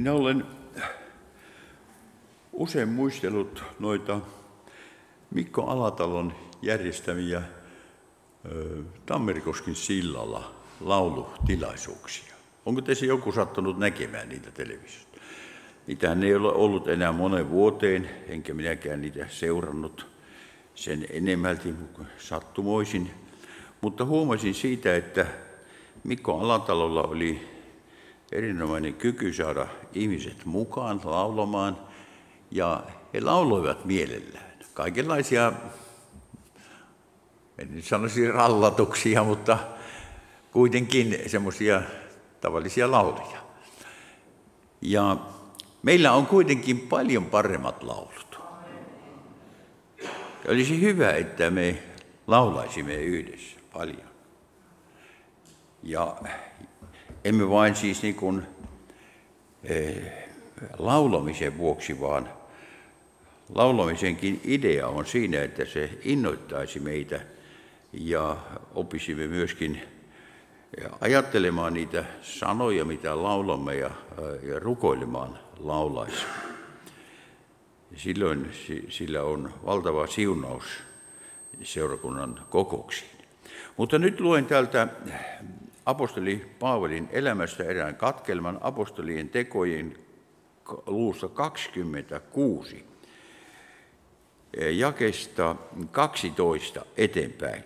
Minä olen usein muistellut noita Mikko Alatalon järjestämiä Tammerikoskin sillalla laulutilaisuuksia. Onko teissä joku sattunut näkemään niitä televisiosta? Niitähän ei ole ollut enää monen vuoteen, enkä minäkään niitä seurannut sen enemmälti sattumoisin. Mutta huomasin siitä, että Mikko Alatalolla oli erinomainen kyky saada ihmiset mukaan laulamaan, ja he lauloivat mielellään. Kaikenlaisia, en nyt sanoisi rallatuksia, mutta kuitenkin semmoisia tavallisia lauluja. Ja meillä on kuitenkin paljon paremmat laulut. Ja olisi hyvä, että me laulaisimme yhdessä paljon. Ja emme vain siis niin kuin, eh, laulamisen vuoksi, vaan laulamisenkin idea on siinä, että se innoittaisi meitä ja opisimme myöskin ajattelemaan niitä sanoja, mitä laulamme ja, ja rukoilemaan laulaissa. Silloin sillä on valtava siunaus seurakunnan kokouksiin. Mutta nyt luen täältä apostoli Paavalin elämästä erään katkelman apostolien tekojen luussa 26, jakesta 12 eteenpäin.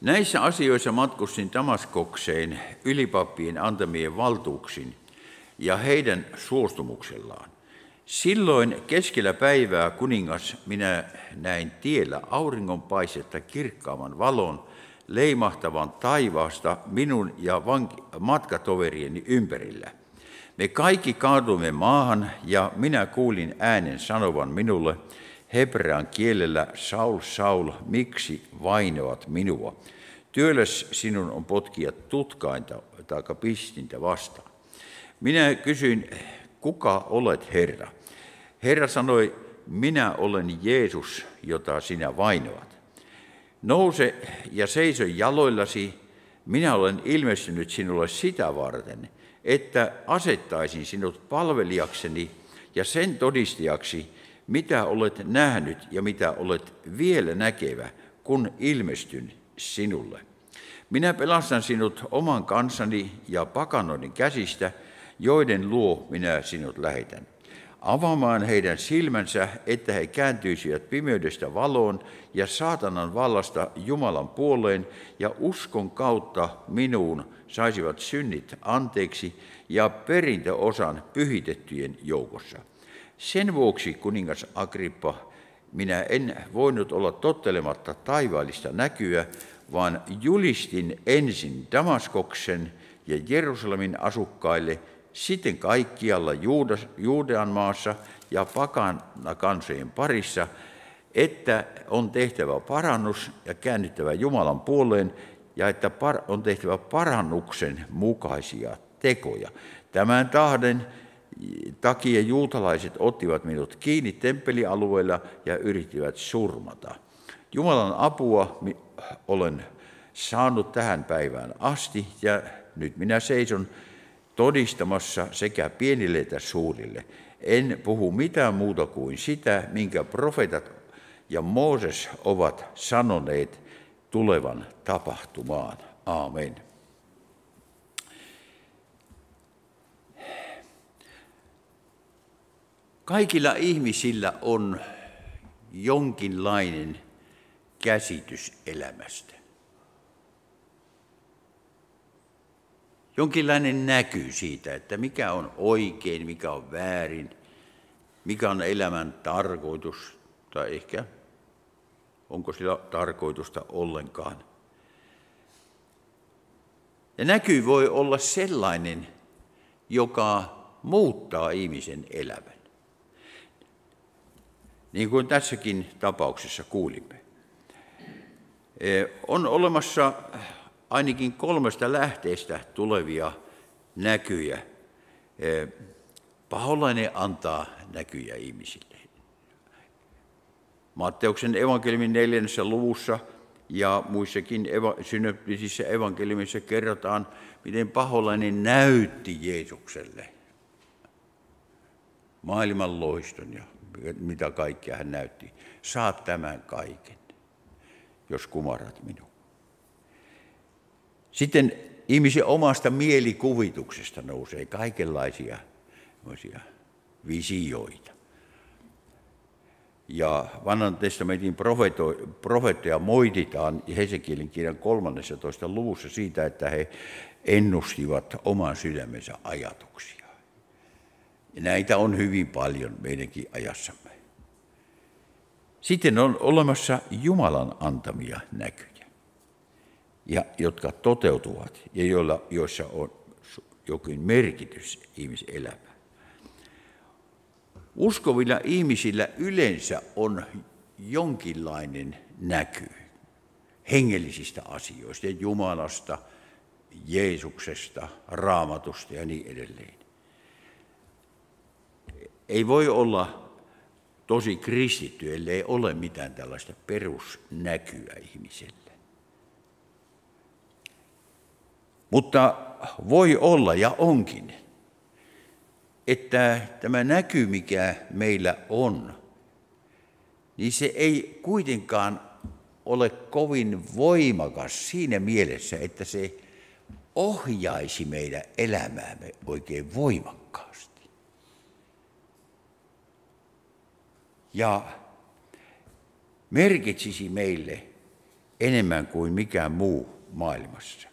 Näissä asioissa matkustin Damaskokseen ylipappien antamien valtuuksin ja heidän suostumuksellaan. Silloin keskellä päivää kuningas minä näin tiellä auringonpaisetta kirkkaamman valon leimahtavan taivaasta minun ja matkatoverieni ympärillä. Me kaikki kaaduimme maahan ja minä kuulin äänen sanovan minulle hebrean kielellä, Saul, Saul, miksi vainoat minua? Työläs sinun on potkia tutkainta tai pistintä vastaan. Minä kysyin, kuka olet Herra? Herra sanoi, minä olen Jeesus, jota sinä vainoat. Nouse ja seiso jaloillasi, minä olen ilmestynyt sinulle sitä varten, että asettaisin sinut palvelijakseni ja sen todistajaksi, mitä olet nähnyt ja mitä olet vielä näkevä, kun ilmestyn sinulle. Minä pelastan sinut oman kansani ja pakanoiden käsistä, joiden luo minä sinut lähetän avaamaan heidän silmänsä, että he kääntyisivät pimeydestä valoon ja saatanan vallasta Jumalan puoleen ja uskon kautta minuun saisivat synnit anteeksi ja perintöosan pyhitettyjen joukossa. Sen vuoksi, kuningas Agrippa, minä en voinut olla tottelematta taivaallista näkyä, vaan julistin ensin Damaskoksen ja Jerusalemin asukkaille – sitten kaikkialla Juudean maassa ja pakana kansojen parissa, että on tehtävä parannus ja käännyttävä Jumalan puoleen ja että on tehtävä parannuksen mukaisia tekoja. Tämän tahden takia juutalaiset ottivat minut kiinni temppelialueella ja yrittivät surmata. Jumalan apua olen saanut tähän päivään asti ja nyt minä seison todistamassa sekä pienille että suurille. En puhu mitään muuta kuin sitä, minkä profeetat ja Mooses ovat sanoneet tulevan tapahtumaan. Aamen. Kaikilla ihmisillä on jonkinlainen käsitys elämästä. Jonkinlainen näky siitä, että mikä on oikein, mikä on väärin, mikä on elämän tarkoitus, tai ehkä onko sillä tarkoitusta ollenkaan. Ja näky voi olla sellainen, joka muuttaa ihmisen elämän. Niin kuin tässäkin tapauksessa kuulimme. On olemassa ainakin kolmesta lähteestä tulevia näkyjä. Paholainen antaa näkyjä ihmisille. Matteuksen evankeliumin neljännessä luvussa ja muissakin eva- synoptisissä evankeliumissa kerrotaan, miten paholainen näytti Jeesukselle maailman loiston ja mitä kaikkea hän näytti. Saat tämän kaiken, jos kumarat minun. Sitten ihmisen omasta mielikuvituksesta nousee kaikenlaisia visioita. Ja vanhan testamentin profeettoja moititaan Hesekielin kirjan 13. luvussa siitä, että he ennustivat oman sydämensä ajatuksia. Ja näitä on hyvin paljon meidänkin ajassamme. Sitten on olemassa Jumalan antamia näkyjä, ja, jotka toteutuvat ja joilla, joissa on jokin merkitys ihmiselämään. Uskovilla ihmisillä yleensä on jonkinlainen näky hengellisistä asioista, Jumalasta, Jeesuksesta, raamatusta ja niin edelleen. Ei voi olla tosi kristitty, ellei ole mitään tällaista perusnäkyä ihmiselle. Mutta voi olla ja onkin että tämä näky, mikä meillä on, niin se ei kuitenkaan ole kovin voimakas siinä mielessä, että se ohjaisi meidän elämäämme oikein voimakkaasti. Ja merkitsisi meille enemmän kuin mikään muu maailmassa.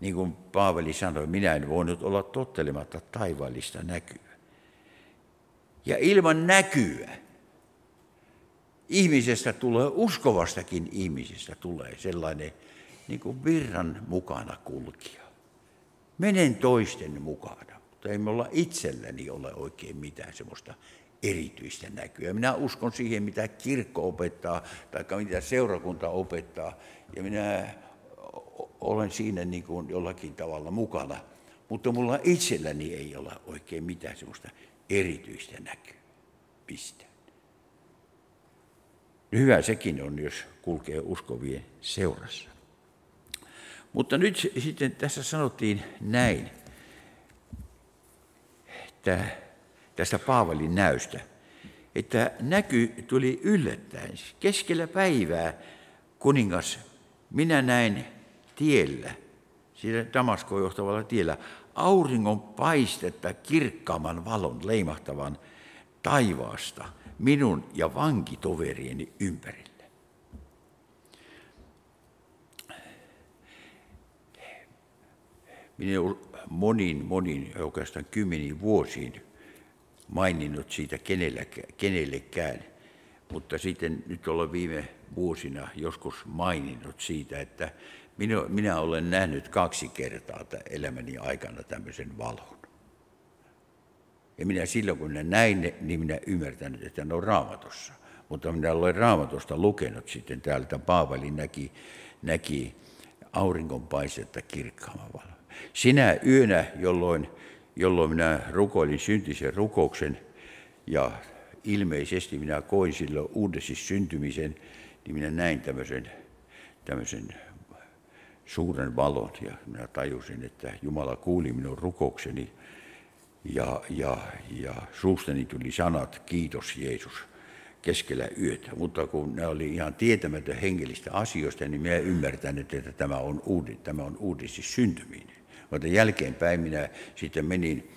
Niin kuin Paavali sanoi, minä en voinut olla tottelematta taivaallista näkyä. Ja ilman näkyä ihmisestä tulee, uskovastakin ihmisestä tulee sellainen niin kuin virran mukana kulkija. Menen toisten mukana, mutta ei olla itselläni ole oikein mitään semmoista erityistä näkyä. Minä uskon siihen, mitä kirkko opettaa tai mitä seurakunta opettaa. Ja minä olen siinä niin kuin jollakin tavalla mukana, mutta mulla itselläni ei ole oikein mitään sellaista erityistä. Piste. Hyvä sekin on, jos kulkee uskovien seurassa. Mutta nyt sitten tässä sanottiin näin, että tästä Paavalin näystä, että näky tuli yllättäen. Keskellä päivää kuningas, minä näin tiellä, siellä Damaskoon johtavalla tiellä, auringon paistetta kirkkaamman valon leimahtavan taivaasta minun ja vankitoverieni ympärille. Minä olen monin, monin, oikeastaan kymmeniin vuosiin maininnut siitä kenellekään, mutta sitten nyt olen viime vuosina joskus maininnut siitä, että minä, minä olen nähnyt kaksi kertaa elämäni aikana tämmöisen valon. Ja minä silloin, kun minä näin niin minä ymmärtänyt, että ne on raamatussa. Mutta minä olen raamatusta lukenut sitten täältä, Paavali näki, näki auringonpaisetta kirkkaamman valon. Sinä yönä, jolloin, jolloin minä rukoilin syntisen rukouksen ja ilmeisesti minä koin silloin uudessa syntymisen, niin minä näin tämmöisen, tämmöisen suuren valon ja minä tajusin, että Jumala kuuli minun rukoukseni ja, ja, ja suustani tuli sanat, kiitos Jeesus, keskellä yötä. Mutta kun ne oli ihan tietämätön hengellistä asioista, niin minä ymmärtänyt, että tämä on, uudi, tämä on uudesti syntyminen. Mutta jälkeenpäin minä sitten menin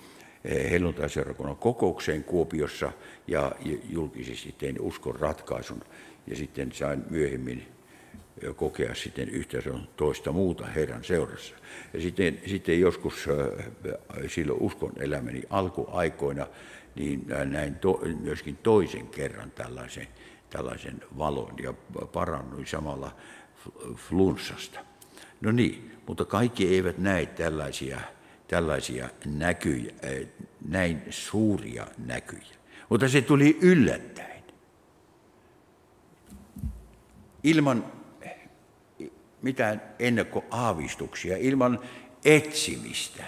eh, helluntaiseurakunnan kokoukseen Kuopiossa ja julkisesti tein uskon ratkaisun. Ja sitten sain myöhemmin kokea sitten yhtä toista muuta Herran seurassa. Ja sitten, sitten joskus silloin uskon elämäni alkuaikoina, niin näin to, myöskin toisen kerran tällaisen, tällaisen valon ja parannuin samalla flunssasta. No niin, mutta kaikki eivät näe tällaisia, tällaisia näkyjä, näin suuria näkyjä. Mutta se tuli yllättäen. Ilman mitään ennakkoaavistuksia, ilman etsimistä.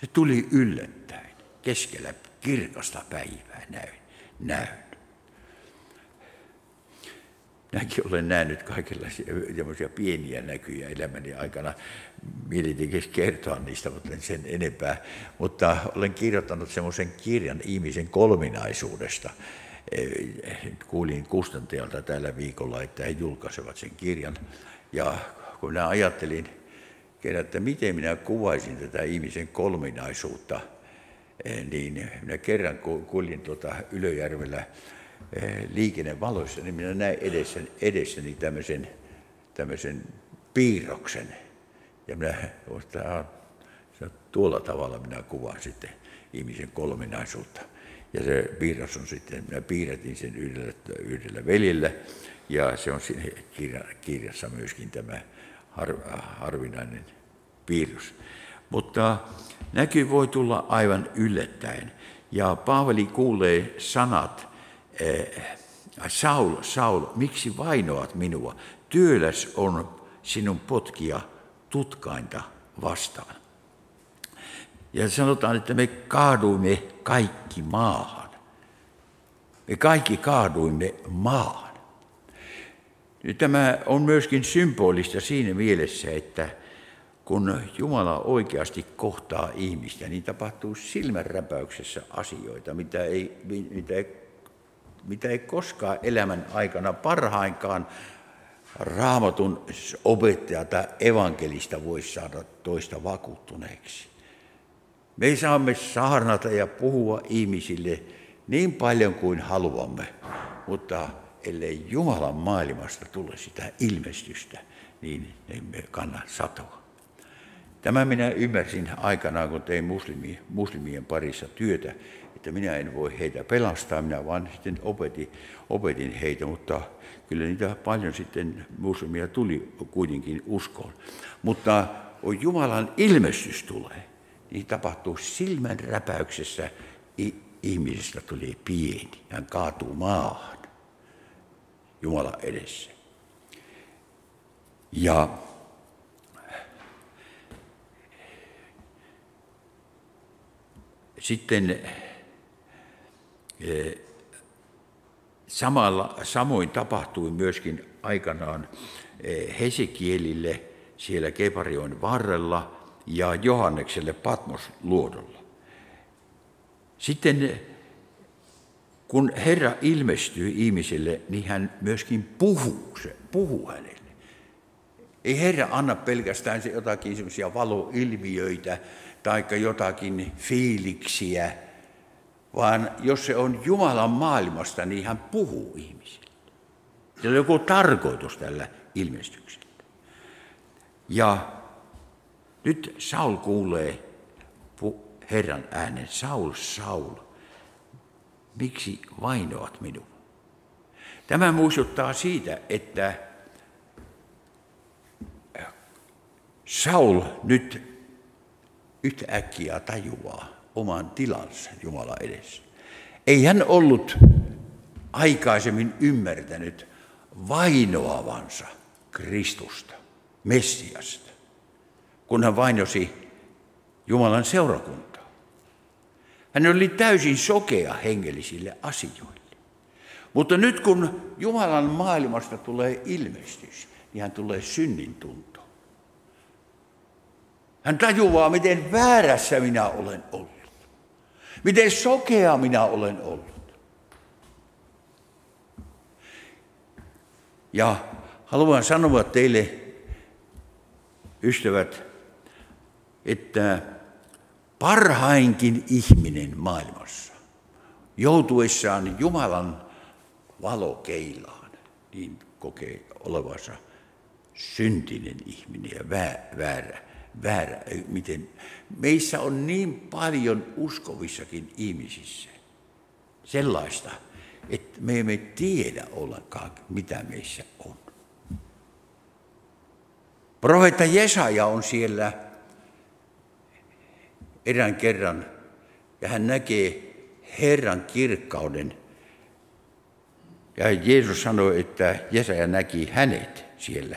Se tuli yllättäen, keskellä kirkasta päivää näin. näin. Minäkin olen nähnyt kaikenlaisia pieniä näkyjä elämäni aikana. Mielitin kertoa niistä, mutta en sen enempää. Mutta olen kirjoittanut semmoisen kirjan ihmisen kolminaisuudesta. Kuulin kustantajalta tällä viikolla, että he julkaisevat sen kirjan. Ja kun minä ajattelin, että miten minä kuvaisin tätä ihmisen kolminaisuutta, niin minä kerran kuulin tuota Ylöjärvellä Eh, liikennevaloissa, niin minä näin edessä, edessäni tämmöisen, tämmöisen piirroksen. Ja minä, tuolla tavalla minä kuvaan sitten ihmisen kolminaisuutta. Ja se piirros on sitten, minä piirretin sen yhdellä, yhdellä veljellä, ja se on siinä kirja, kirjassa myöskin tämä har, harvinainen piirros. Mutta näky voi tulla aivan yllättäen. Ja Paavali kuulee sanat, Eh, Saul, Saul, miksi vainoat minua? Työläs on sinun potkia tutkainta vastaan. Ja sanotaan, että me kaaduimme kaikki maahan. Me kaikki kaaduimme maahan. Tämä on myöskin symbolista siinä mielessä, että kun Jumala oikeasti kohtaa ihmistä, niin tapahtuu silmänräpäyksessä asioita, mitä ei, mitä ei mitä ei koskaan elämän aikana parhainkaan raamatun opettaja tai evankelista voi saada toista vakuuttuneeksi. Me saamme saarnata ja puhua ihmisille niin paljon kuin haluamme, mutta ellei Jumalan maailmasta tule sitä ilmestystä, niin emme kanna satoa. Tämä minä ymmärsin aikanaan, kun tein muslimien, muslimien parissa työtä, että minä en voi heitä pelastaa, minä vaan sitten opetin, opetin heitä, mutta kyllä niitä paljon sitten muslimia tuli kuitenkin uskoon. Mutta kun Jumalan ilmestys tulee, niin tapahtuu silmän räpäyksessä ihmisestä tulee pieni. Hän kaatuu maahan Jumala edessä. Ja sitten Eh, samalla, samoin tapahtui myöskin aikanaan eh, Hesekielille siellä Keparion varrella ja Johannekselle Patmos-luodolla. Sitten kun Herra ilmestyy ihmisille, niin hän myöskin puhuu, se, puhuu hänelle. Ei Herra anna pelkästään se jotakin semmoisia valoilmiöitä tai jotakin fiiliksiä, vaan jos se on Jumalan maailmasta, niin hän puhuu ihmisille. Sillä on joku tarkoitus tällä ilmestyksellä. Ja nyt Saul kuulee Herran äänen, Saul, Saul, miksi vainoat minua? Tämä muistuttaa siitä, että Saul nyt yhtäkkiä tajuaa, oman tilansa Jumala edessä. Ei hän ollut aikaisemmin ymmärtänyt vainoavansa Kristusta, Messiasta, kun hän vainosi Jumalan seurakuntaa. Hän oli täysin sokea hengellisille asioille. Mutta nyt kun Jumalan maailmasta tulee ilmestys, niin hän tulee synnin tunto. Hän tajuaa, miten väärässä minä olen ollut. Miten sokea minä olen ollut. Ja haluan sanoa teille, ystävät, että parhainkin ihminen maailmassa, joutuessaan Jumalan valokeilaan, niin kokee olevansa syntinen ihminen ja väärä väärä, miten meissä on niin paljon uskovissakin ihmisissä sellaista, että me emme tiedä ollenkaan, mitä meissä on. Profeetta Jesaja on siellä erään kerran ja hän näkee Herran kirkkauden. Ja Jeesus sanoi, että Jesaja näki hänet siellä.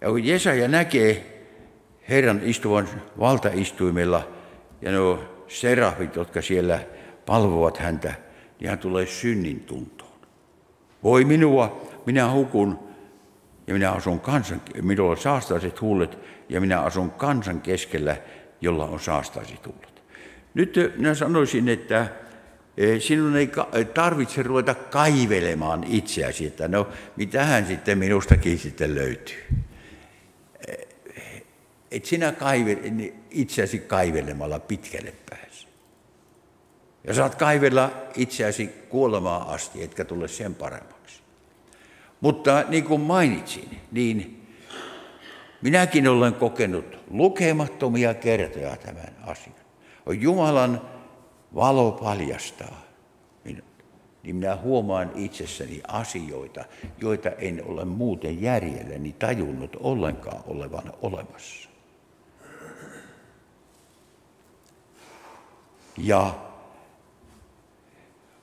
Ja kun Jesaja näkee Herran istuvan valtaistuimella ja nuo serafit, jotka siellä palvovat häntä, niin hän tulee synnin tuntoon. Voi minua minä hukun ja minä asun kansan, minulla on saastaiset huulet ja minä asun kansan keskellä, jolla on saastaiset huulet. Nyt minä sanoisin, että Eh, sinun ei tarvitse ruveta kaivelemaan itseäsi, että no mitähän sitten minustakin sitten löytyy. Eh, et sinä kaive, itseäsi kaivelemalla pitkälle pääse. Ja saat kaivella itseäsi kuolemaan asti, etkä tule sen paremmaksi. Mutta niin kuin mainitsin, niin minäkin olen kokenut lukemattomia kertoja tämän asian. On Jumalan valo paljastaa minut, niin minä huomaan itsessäni asioita, joita en ole muuten järjelläni tajunnut ollenkaan olevan olemassa. Ja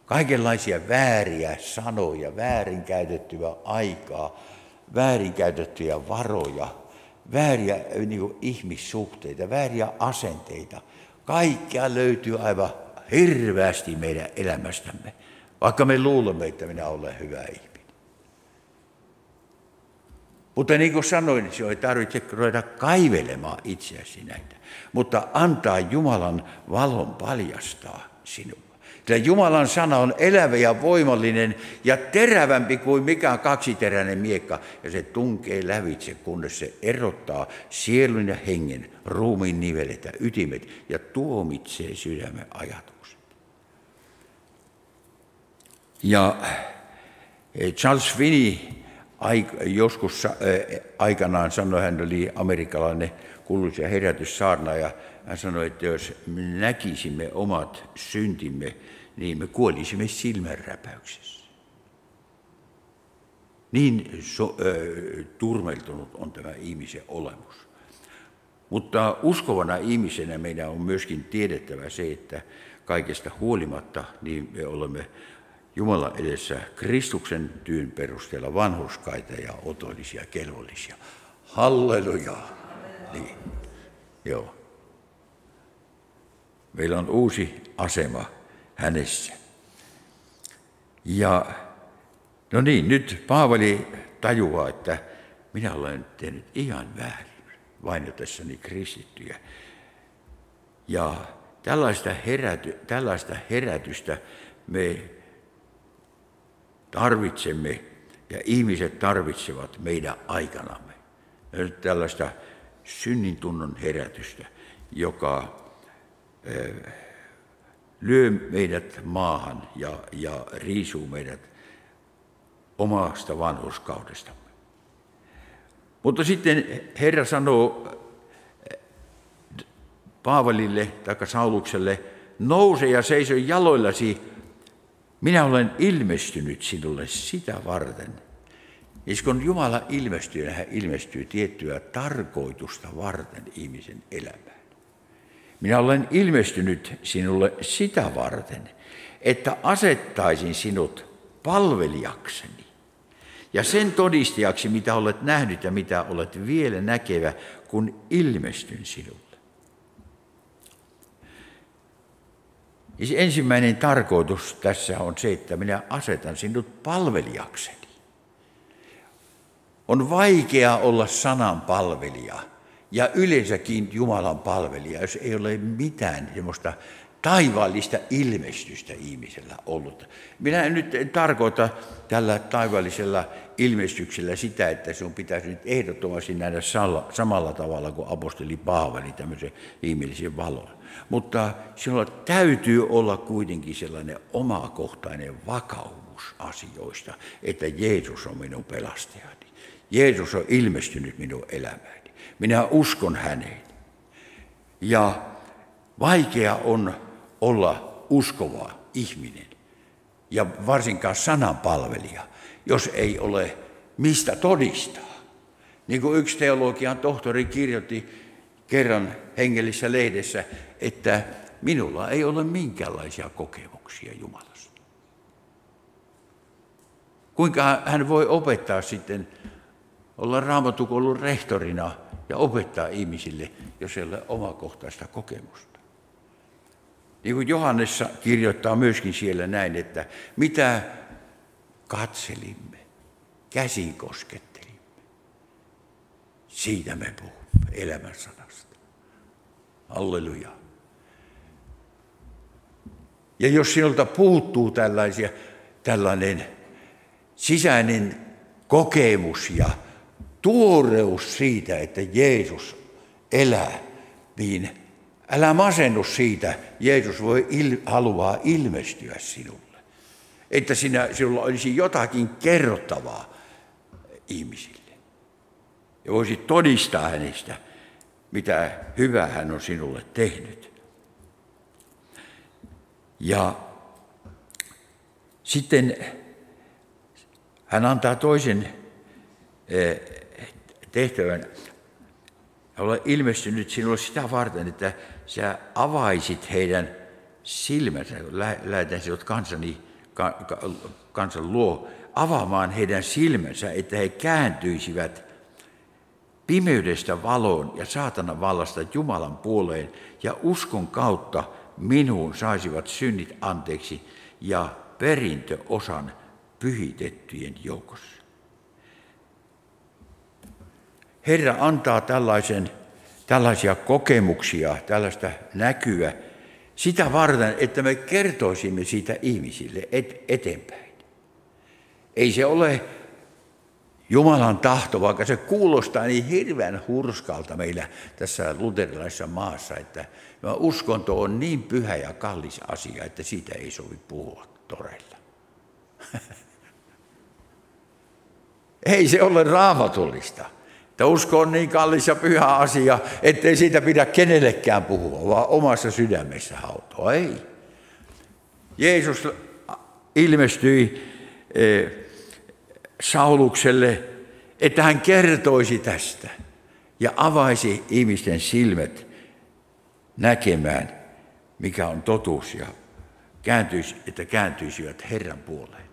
kaikenlaisia vääriä sanoja, väärinkäytettyä aikaa, väärinkäytettyjä varoja, vääriä niin ihmissuhteita, vääriä asenteita. Kaikkea löytyy aivan hirveästi meidän elämästämme, vaikka me luulemme, että minä olen hyvä ihminen. Mutta niin kuin sanoin, se ei tarvitse ruveta kaivelemaan itseäsi näitä, mutta antaa Jumalan valon paljastaa sinua. Sillä Jumalan sana on elävä ja voimallinen ja terävämpi kuin mikään kaksiteräinen miekka. Ja se tunkee lävitse, kunnes se erottaa sielun ja hengen, ruumiin nivelet ja ytimet ja tuomitsee sydämen ajatukset. Ja eh, Charles Finney joskus eh, aikanaan sanoi, hän oli amerikkalainen kuuluisa herätyssaarna ja hän sanoi, että jos me näkisimme omat syntimme, niin me kuolisimme silmänräpäyksessä. Niin so, äh, turmeltunut on tämä ihmisen olemus. Mutta uskovana ihmisenä meidän on myöskin tiedettävä se, että kaikesta huolimatta niin me olemme Jumalan edessä Kristuksen tyyn perusteella vanhuskaita ja otollisia, kelvollisia. Halleluja! Niin. Joo. Meillä on uusi asema hänessä. Ja no niin, nyt Paavali tajuaa, että minä olen tehnyt ihan väärin vainotessani kristittyjä. Ja tällaista, heräty, tällaista herätystä me tarvitsemme ja ihmiset tarvitsevat meidän aikanamme. Tällaista synnin tunnon herätystä, joka lyö meidät maahan ja, ja riisuu meidät omasta vanhuskaudestamme. Mutta sitten Herra sanoo Paavalille tai Saulukselle, nouse ja seiso jaloillasi, minä olen ilmestynyt sinulle sitä varten. Ja kun Jumala ilmestyy, hän ilmestyy tiettyä tarkoitusta varten ihmisen elämään. Minä olen ilmestynyt sinulle sitä varten, että asettaisin sinut palvelijakseni ja sen todistajaksi, mitä olet nähnyt ja mitä olet vielä näkevä, kun ilmestyn sinulle. Se ensimmäinen tarkoitus tässä on se, että minä asetan sinut palvelijakseni. On vaikea olla sanan palvelija ja yleensäkin Jumalan palvelija, jos ei ole mitään semmoista taivaallista ilmestystä ihmisellä ollut. Minä en nyt tarkoita tällä taivaallisella ilmestyksellä sitä, että sinun pitäisi nyt ehdottomasti nähdä samalla tavalla kuin apostoli Paavali tämmöisen ihmisen valon. Mutta sinulla täytyy olla kuitenkin sellainen omakohtainen vakaumus asioista, että Jeesus on minun pelastajani. Jeesus on ilmestynyt minun elämääni. Minä uskon häneen. Ja vaikea on olla uskova ihminen ja varsinkaan sananpalvelija, jos ei ole mistä todistaa. Niin kuin yksi teologian tohtori kirjoitti kerran hengellisessä lehdessä, että minulla ei ole minkäänlaisia kokemuksia Jumalasta. Kuinka hän voi opettaa sitten, olla raamatukoulun rehtorina ja opettaa ihmisille, jos ei ole omakohtaista kokemusta. Niin kuin Johannessa kirjoittaa myöskin siellä näin, että mitä katselimme, käsi koskettelimme. Siitä me puhumme elämän sanasta. Halleluja. Ja jos sinulta puuttuu tällaisia, tällainen sisäinen kokemus ja tuoreus siitä, että Jeesus elää, niin älä masennu siitä. Jeesus voi il, haluaa ilmestyä sinulle. Että sinä, sinulla olisi jotakin kerrottavaa ihmisille. Ja voisit todistaa hänestä, mitä hyvää hän on sinulle tehnyt. Ja sitten hän antaa toisen eh, tehtävän. Ole ilmestynyt sinulle sitä varten, että sä avaisit heidän silmänsä, lähetän sinut kansani, kansan luo, avaamaan heidän silmänsä, että he kääntyisivät pimeydestä valoon ja saatanan vallasta Jumalan puoleen ja uskon kautta minuun saisivat synnit anteeksi ja perintöosan pyhitettyjen joukossa. Herra antaa tällaisen, tällaisia kokemuksia, tällaista näkyä sitä varten, että me kertoisimme siitä ihmisille et, eteenpäin. Ei se ole Jumalan tahto, vaikka se kuulostaa niin hirveän hurskalta meillä tässä luterilaisessa maassa, että uskonto on niin pyhä ja kallis asia, että siitä ei sovi puhua toreilla. ei se ole raamatullista. Että usko on niin kallis ja pyhä asia, ettei siitä pidä kenellekään puhua, vaan omassa sydämessä hautoa. Ei. Jeesus ilmestyi eh, Saulukselle, että hän kertoisi tästä ja avaisi ihmisten silmät näkemään, mikä on totuus ja kääntyisi, että kääntyisivät Herran puoleen.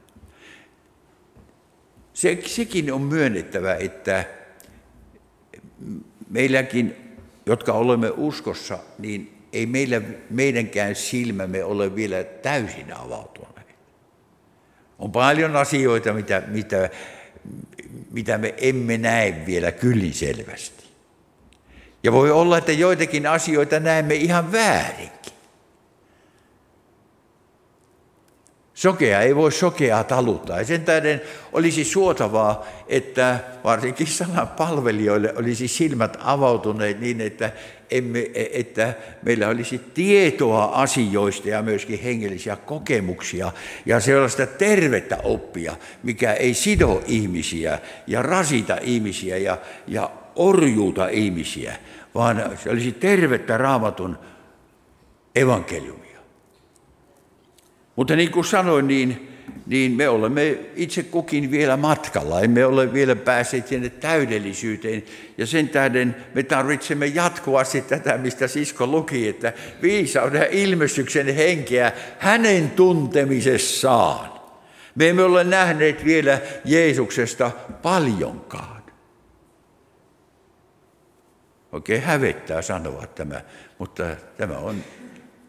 Se, sekin on myönnettävä, että meilläkin, jotka olemme uskossa, niin ei meillä, meidänkään silmämme ole vielä täysin avautuneet. On paljon asioita, mitä, mitä, mitä me emme näe vielä kyllin selvästi. Ja voi olla, että joitakin asioita näemme ihan väärinkin. Sokea ei voi sokeaa taluttaa. Ja sen tähden olisi suotavaa, että varsinkin sanan palvelijoille olisi silmät avautuneet niin, että, emme, että meillä olisi tietoa asioista ja myöskin hengellisiä kokemuksia ja sellaista tervettä oppia, mikä ei sido ihmisiä ja rasita ihmisiä ja, ja orjuuta ihmisiä, vaan se olisi tervettä raamatun evankeliumia. Mutta niin kuin sanoin, niin, niin me olemme itse kukin vielä matkalla. Emme ole vielä päässeet sinne täydellisyyteen. Ja sen tähden me tarvitsemme jatkuvasti tätä, mistä Sisko luki, että viisauden ja ilmestyksen henkeä hänen tuntemisessaan. Me emme ole nähneet vielä Jeesuksesta paljonkaan. Oikein hävettää sanoa tämä, mutta tämä on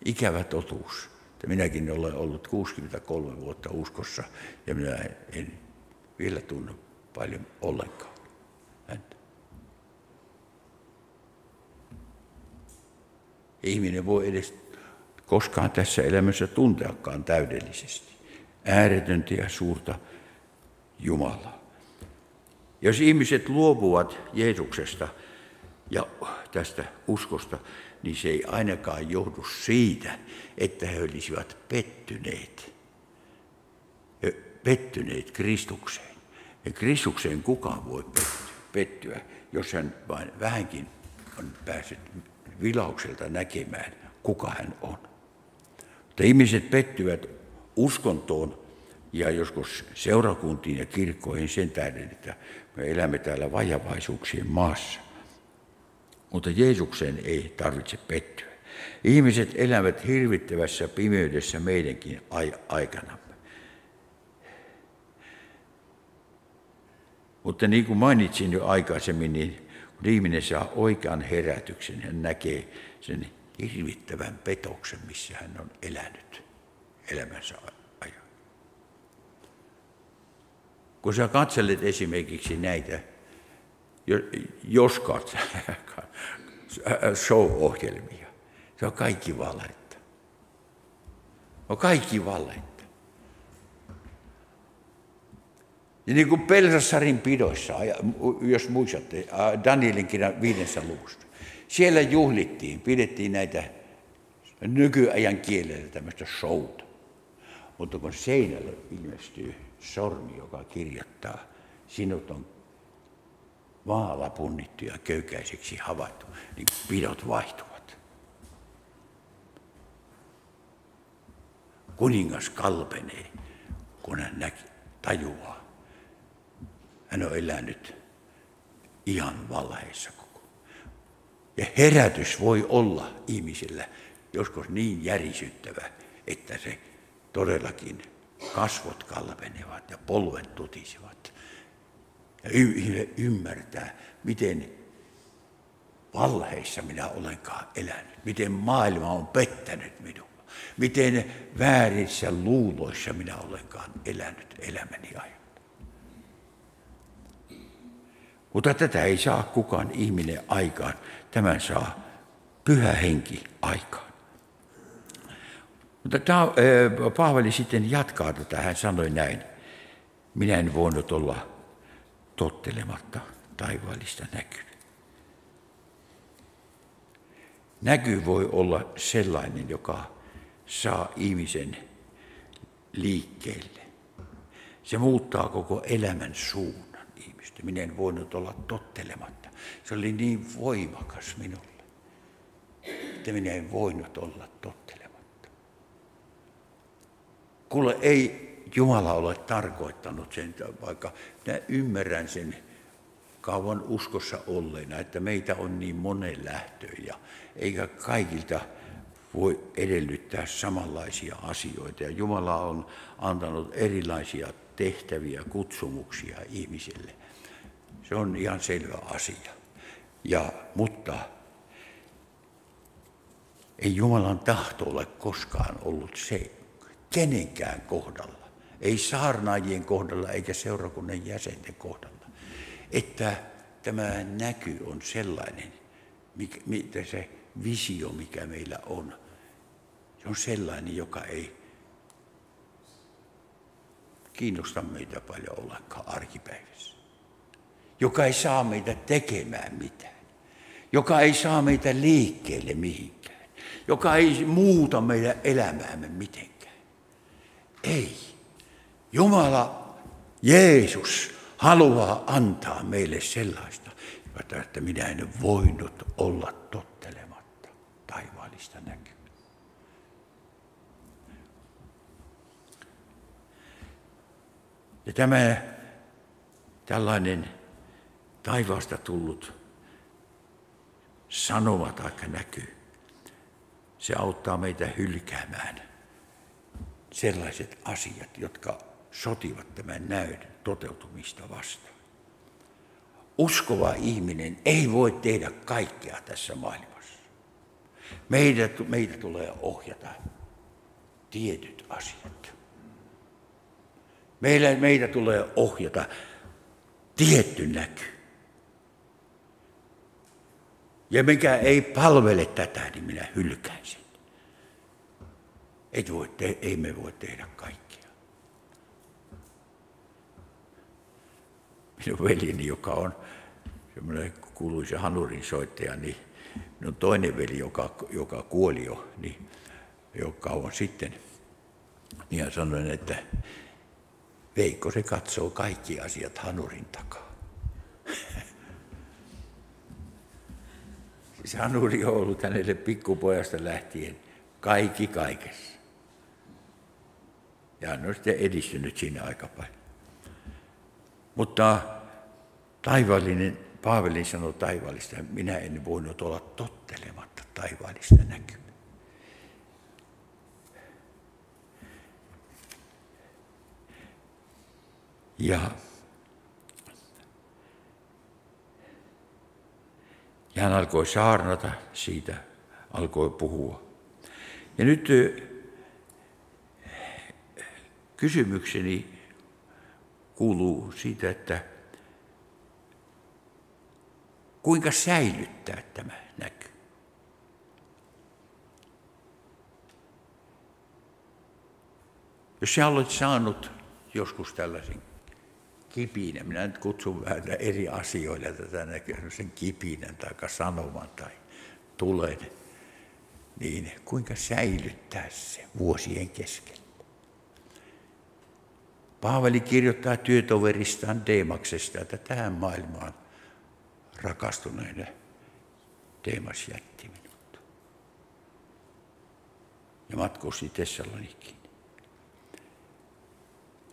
ikävä totuus minäkin olen ollut 63 vuotta uskossa ja minä en vielä tunne paljon ollenkaan häntä. Ihminen voi edes koskaan tässä elämässä tunteakaan täydellisesti ääretöntä ja suurta Jumalaa. Jos ihmiset luopuvat Jeesuksesta ja tästä uskosta, niin se ei ainakaan johdu siitä, että he olisivat pettyneet. Pettyneet Kristukseen. Ja Kristukseen kukaan voi pettyä, jos hän vain vähänkin on päässyt vilaukselta näkemään, kuka hän on. Mutta ihmiset pettyvät uskontoon ja joskus seurakuntiin ja kirkkoihin sen tähden, että me elämme täällä vajavaisuuksien maassa. Mutta Jeesukseen ei tarvitse pettyä. Ihmiset elävät hirvittävässä pimeydessä meidänkin aikanamme. Mutta niin kuin mainitsin jo aikaisemmin, niin kun ihminen saa oikean herätyksen, hän näkee sen hirvittävän petoksen, missä hän on elänyt elämänsä ajan. kun sä katselet esimerkiksi näitä, jos show-ohjelmia, se on kaikki valetta. On kaikki valetta. Ja niin kuin Pelsassarin pidoissa, jos muistatte, Danielin kirjan viidessä luvusta, siellä juhlittiin, pidettiin näitä nykyajan kielellä tämmöistä showta. Mutta kun seinälle ilmestyy sormi, joka kirjoittaa, sinut on vaala punnittu ja köykäiseksi havaittu, niin pidot vaihtuvat. Kuningas kalpenee, kun hän näki, tajuaa. Hän on elänyt ihan valheissa koko. Ja herätys voi olla ihmisillä joskus niin järisyttävä, että se todellakin kasvot kalpenevat ja polvet tutisivat. Ymmärtää, miten valheissa minä olenkaan elänyt, miten maailma on pettänyt minua, miten väärissä luuloissa minä olenkaan elänyt elämäni ajan. Mutta tätä ei saa kukaan ihminen aikaan, tämän saa pyhä henki aikaan. Mutta tämä, Paavali sitten jatkaa tätä, hän sanoi näin, minä en voinut olla tottelematta taivaallista näkyä. Näky voi olla sellainen, joka saa ihmisen liikkeelle. Se muuttaa koko elämän suunnan ihmistä. Minä en voinut olla tottelematta. Se oli niin voimakas minulle, että minä en voinut olla tottelematta. Kuule, ei Jumala ole tarkoittanut sen, vaikka minä ymmärrän sen kauan uskossa olleena, että meitä on niin monen lähtöjä, eikä kaikilta voi edellyttää samanlaisia asioita. Ja Jumala on antanut erilaisia tehtäviä, kutsumuksia ihmisille. Se on ihan selvä asia. Ja, mutta ei Jumalan tahto ole koskaan ollut se, kenenkään kohdalla, ei saarnaajien kohdalla eikä seurakunnan jäsenten kohdalla, että tämä näky on sellainen, mitä se visio, mikä meillä on, se on sellainen, joka ei kiinnosta meitä paljon ollenkaan arkipäivässä. Joka ei saa meitä tekemään mitään. Joka ei saa meitä liikkeelle mihinkään. Joka ei muuta meidän elämäämme mitenkään. Ei. Jumala, Jeesus, haluaa antaa meille sellaista, että minä en voinut olla tottelematta taivaallista näkyä. Ja tämä tällainen taivaasta tullut sanoma tai näky, se auttaa meitä hylkäämään sellaiset asiat, jotka sotivat tämän näytön toteutumista vastaan. Uskova ihminen ei voi tehdä kaikkea tässä maailmassa. Meitä, meitä tulee ohjata tietyt asiat. Meillä, meitä tulee ohjata tietty näky. Ja mikä ei palvele tätä, niin minä hylkään sen. Et voi te, ei me voi tehdä kaikkia. Minun veljeni, joka on semmoinen kuuluisa hanurin soittaja, niin minun toinen veli, joka, joka kuoli jo, niin jo kauan sitten, niin hän sanoi, että Veikko se katsoo kaikki asiat hanurin takaa. siis hanuri on ollut hänelle pikkupojasta lähtien kaikki kaikessa. Ja hän on sitten edistynyt siinä aika paljon. Mutta taivaallinen, Paavali sanoi taivaallista, minä en voinut olla tottelematta taivaallista näkymää. Ja, ja hän alkoi saarnata siitä, alkoi puhua. Ja nyt Kysymykseni kuuluu siitä, että kuinka säilyttää tämä näky. Jos sä olet saanut joskus tällaisen kipinän, minä nyt kutsun vähän eri asioilla tätä näkyy, sen kipinän tai sanoman tai tulen, niin kuinka säilyttää se vuosien keskellä? Paavali kirjoittaa työtoveristaan Deemaksesta, että tähän maailmaan rakastuneena Deemas jätti minut. Ja matkusti Tessalonikiin.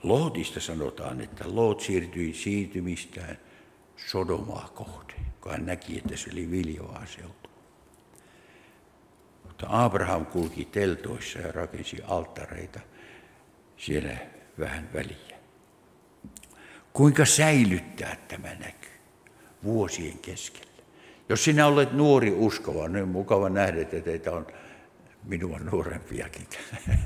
Lootista sanotaan, että Loot siirtyi siirtymistään Sodomaa kohti, kun hän näki, että se oli viljovaa seutua. Mutta Abraham kulki teltoissa ja rakensi alttareita siellä vähän väliä. Kuinka säilyttää tämä näky vuosien keskellä? Jos sinä olet nuori uskova, niin mukava nähdä, että teitä on minua nuorempiakin.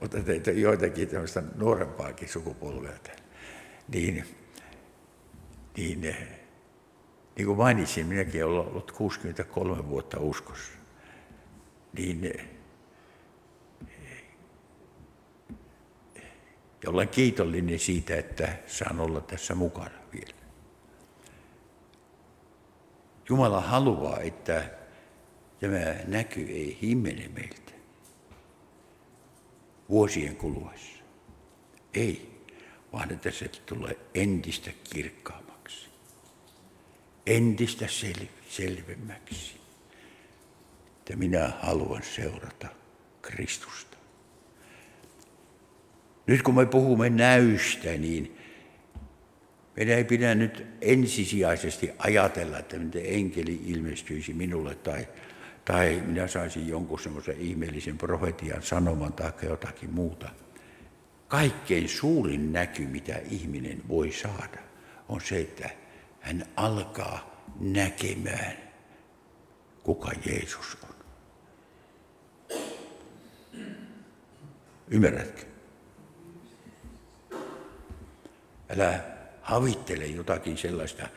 Mutta teitä joitakin tämmöistä nuorempaakin sukupolvea Niin, niin, niin kuin mainitsin, minäkin olen ollut 63 vuotta uskossa. Niin Ja olen kiitollinen siitä, että saan olla tässä mukana vielä. Jumala haluaa, että tämä näky ei himmene meiltä vuosien kuluessa. Ei, vaan että se tulee entistä kirkkaammaksi, entistä sel- selvemmäksi. Että minä haluan seurata Kristusta. Nyt kun me puhumme näystä, niin meidän ei pidä nyt ensisijaisesti ajatella, että miten enkeli ilmestyisi minulle tai, tai minä saisin jonkun semmoisen ihmeellisen profetian sanoman tai jotakin muuta. Kaikkein suurin näky, mitä ihminen voi saada, on se, että hän alkaa näkemään, kuka Jeesus on. Ymmärrätkö? Älä havittele jotakin sellaista,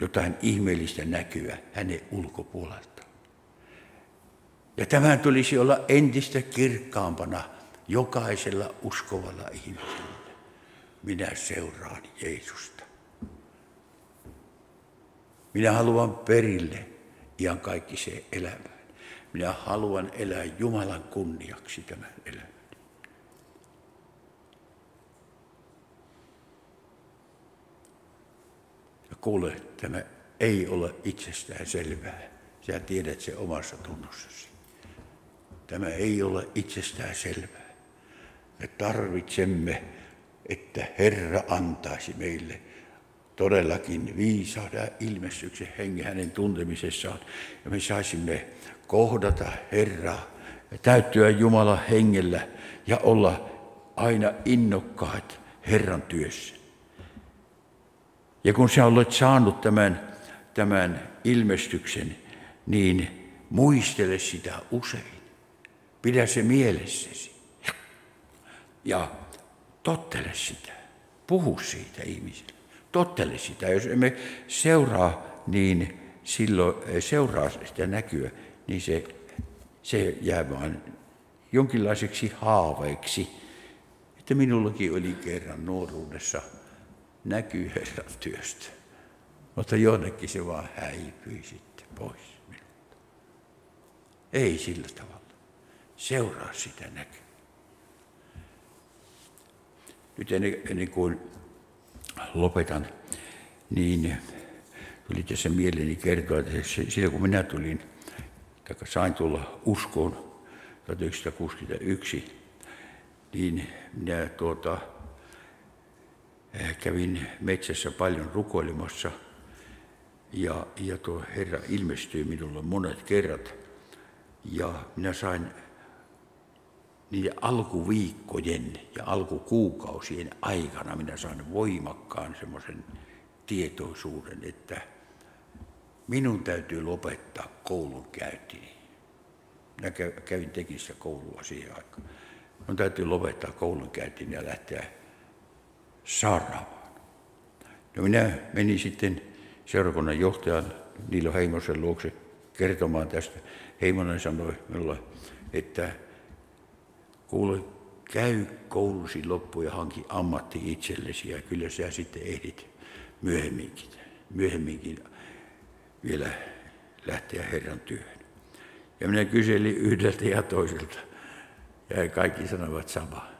jotain ihmeellistä näkyä hänen ulkopuolelta. Ja tämän tulisi olla entistä kirkkaampana jokaisella uskovalla ihmisellä. Minä seuraan Jeesusta. Minä haluan perille ihan kaikki se elämään. Minä haluan elää Jumalan kunniaksi tämän elämän. Kuule, tämä ei ole itsestään selvää. Sä tiedät se omassa tunnossasi. Tämä ei ole itsestään selvää. Me tarvitsemme, että Herra antaisi meille todellakin viisauden ja ilmestyksen hengen hänen tuntemisessaan. Ja me saisimme kohdata Herraa ja täyttyä Jumalan hengellä ja olla aina innokkaat Herran työssä. Ja kun sä olet saanut tämän, tämän ilmestyksen, niin muistele sitä usein. Pidä se mielessäsi. Ja tottele sitä. Puhu siitä ihmisille. Tottele sitä. Jos emme seuraa, niin silloin eh, seuraa sitä näkyä, niin se, se jää vain jonkinlaiseksi haaveiksi. Että minullakin oli kerran nuoruudessa – näkyy Herran työstä. Mutta jonnekin se vaan häipyi sitten pois minulta. Ei sillä tavalla. Seuraa sitä näkyy. Nyt ennen, kuin lopetan, niin tuli tässä mieleeni kertoa, että silloin kun minä tulin, tai sain tulla uskoon 1961, niin minä tuota, kävin metsässä paljon rukoilemassa ja, ja tuo Herra ilmestyi minulle monet kerrat. Ja minä sain niiden alkuviikkojen ja alkukuukausien aikana minä sain voimakkaan semmoisen tietoisuuden, että minun täytyy lopettaa koulun käyntini. Minä kävin teknissä koulua siihen aikaan. on täytyy lopettaa koulunkäyntiin ja lähteä saarnaamaan. No minä menin sitten seurakunnan johtajan Niilo Heimosen luokse kertomaan tästä. Heimonen sanoi minulle, että kuule, käy koulusi loppuun ja hanki ammatti itsellesi ja kyllä sä sitten ehdit myöhemminkin, myöhemminkin vielä lähteä Herran työhön. Ja minä kyselin yhdeltä ja toiselta ja kaikki sanovat samaa.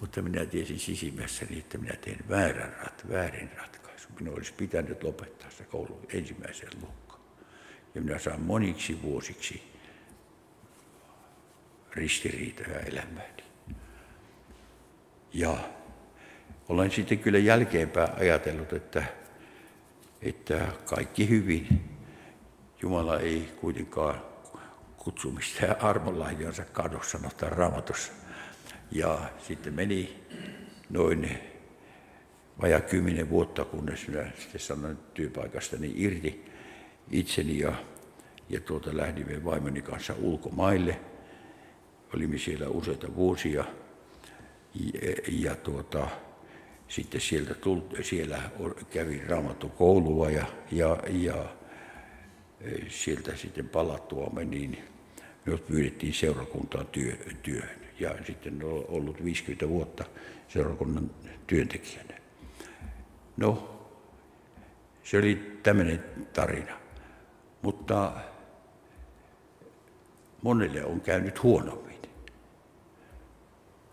Mutta minä tiesin sisimmässäni, että minä teen väärän rat, väärin ratkaisun. Minun olisi pitänyt lopettaa se koulu ensimmäiseen luokkaan. Ja minä saan moniksi vuosiksi ristiriitoja elämääni. Ja olen sitten kyllä jälkeenpäin ajatellut, että, että kaikki hyvin. Jumala ei kuitenkaan kutsumista ja armonlahjonsa kadu, sanotaan raamatussa. Ja sitten meni noin vajaa kymmenen vuotta, kunnes minä sitten sanoin työpaikastani irti itseni ja, ja tuota, lähdimme vaimoni kanssa ulkomaille. Olimme siellä useita vuosia ja, ja tuota, sitten sieltä tult, siellä kävin raamattokoulua ja, ja, ja sieltä sitten palattuamme, niin minut pyydettiin seurakuntaan työ, työhön. Ja sitten olen ollut 50 vuotta seurakunnan työntekijänä. No, se oli tämmöinen tarina. Mutta monelle on käynyt huonommin.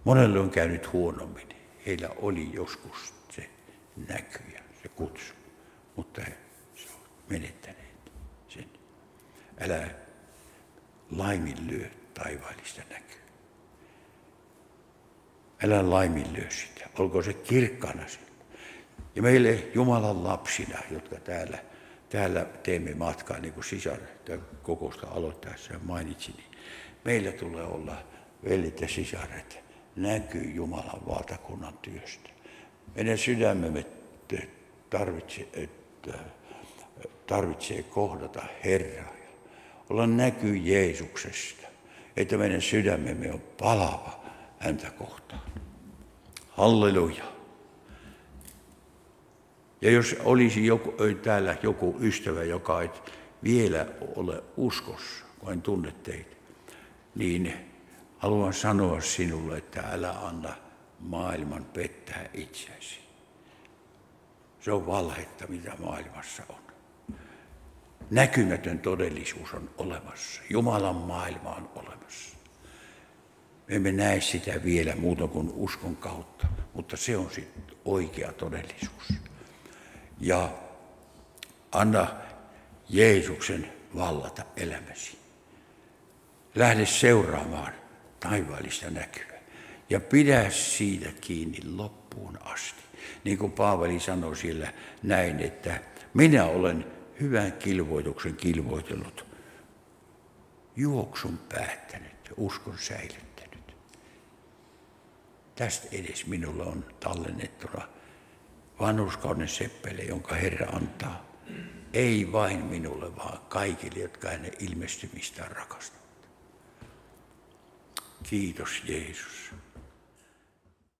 Monelle on käynyt huonommin. Heillä oli joskus se näky ja se kutsu, mutta he ovat menettäneet sen. Älä laiminlyö taivaallista näkyä. Älä laiminlyö sitä. Olko se kirkkana. Ja meille Jumalan lapsina, jotka täällä, täällä teemme matkaa, niin kuin sisar kokousta aloittaessa mainitsi, niin meillä tulee olla veljet ja sisaret, näkyy Jumalan valtakunnan työstä. Meidän sydämemme tarvitsee, tarvitsee kohdata Herraa olla näkyy Jeesuksesta, että meidän sydämemme on palava häntä kohtaan. Halleluja. Ja jos olisi joku, täällä joku ystävä, joka ei vielä ole uskossa, kun en tunne teitä, niin haluan sanoa sinulle, että älä anna maailman pettää itseäsi. Se on valhetta, mitä maailmassa on. Näkymätön todellisuus on olemassa. Jumalan maailma on olemassa. Me emme näe sitä vielä muuta kuin uskon kautta, mutta se on sitten oikea todellisuus. Ja anna Jeesuksen vallata elämäsi. Lähde seuraamaan taivaallista näkyä ja pidä siitä kiinni loppuun asti. Niin kuin Paavali sanoi siellä näin, että minä olen hyvän kilvoituksen kilvoitellut, juoksun päättänyt, uskon säilyttänyt. Tästä edes minulla on tallennettuna vanhuskauden seppele, jonka Herra antaa. Ei vain minulle, vaan kaikille, jotka hänen ilmestymistään rakastavat. Kiitos Jeesus.